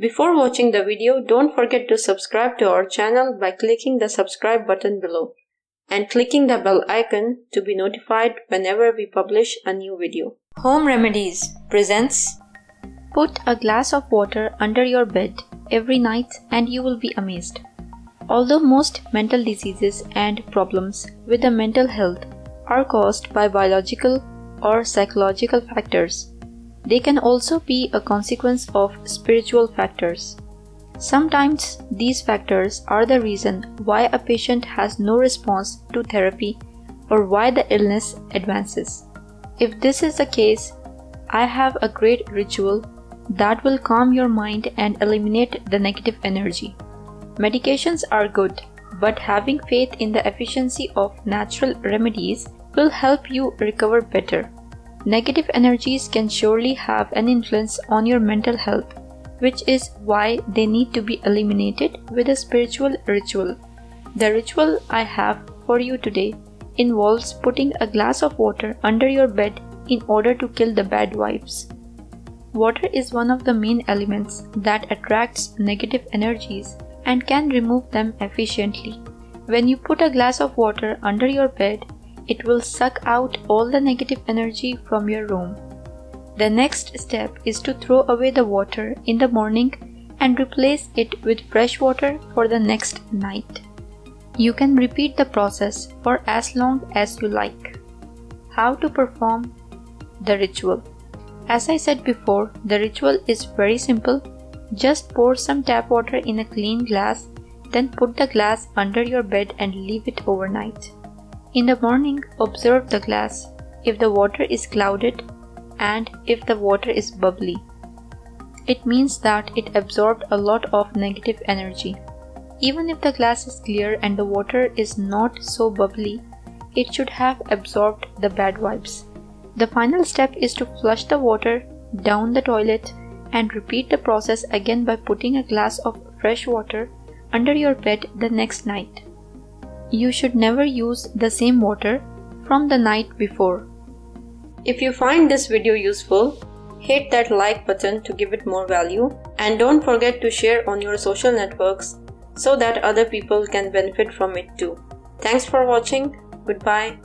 Before watching the video, don't forget to subscribe to our channel by clicking the subscribe button below and clicking the bell icon to be notified whenever we publish a new video. Home Remedies presents Put a glass of water under your bed every night and you will be amazed. Although most mental diseases and problems with the mental health are caused by biological or psychological factors, they can also be a consequence of spiritual factors. Sometimes these factors are the reason why a patient has no response to therapy or why the illness advances. If this is the case, I have a great ritual that will calm your mind and eliminate the negative energy. Medications are good, but having faith in the efficiency of natural remedies will help you recover better. Negative energies can surely have an influence on your mental health which is why they need to be eliminated with a spiritual ritual. The ritual I have for you today involves putting a glass of water under your bed in order to kill the bad vibes. Water is one of the main elements that attracts negative energies and can remove them efficiently. When you put a glass of water under your bed, it will suck out all the negative energy from your room. The next step is to throw away the water in the morning and replace it with fresh water for the next night. You can repeat the process for as long as you like. How to perform the ritual? As I said before, the ritual is very simple. Just pour some tap water in a clean glass, then put the glass under your bed and leave it overnight. In the morning, observe the glass. If the water is clouded, and if the water is bubbly. It means that it absorbed a lot of negative energy. Even if the glass is clear and the water is not so bubbly, it should have absorbed the bad vibes. The final step is to flush the water down the toilet and repeat the process again by putting a glass of fresh water under your bed the next night. You should never use the same water from the night before if you find this video useful, hit that like button to give it more value and don't forget to share on your social networks so that other people can benefit from it too. Thanks for watching. Goodbye.